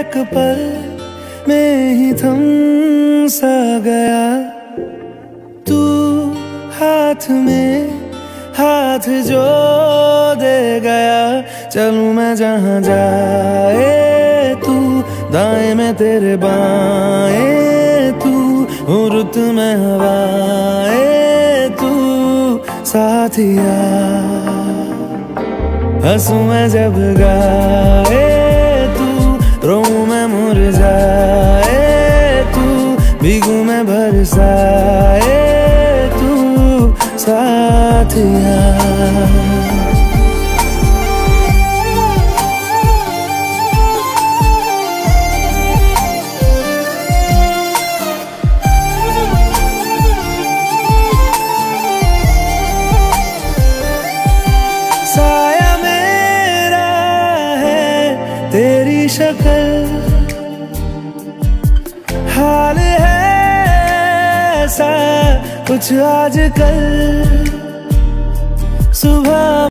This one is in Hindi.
एक पल में ही थम सा गया। तू हाथ में हाथ जो दे गया। चलू मैं जहाँ जाए तू, दाएँ में तेरे बाएँ तू रुत में हवाए तू साथिया हंसू मैं जब रो मैं मुरझाए तू भीगू मैं बरसाए तू साथिया शक्ल। हाल है ऐसा कुछ आजकल। सुबह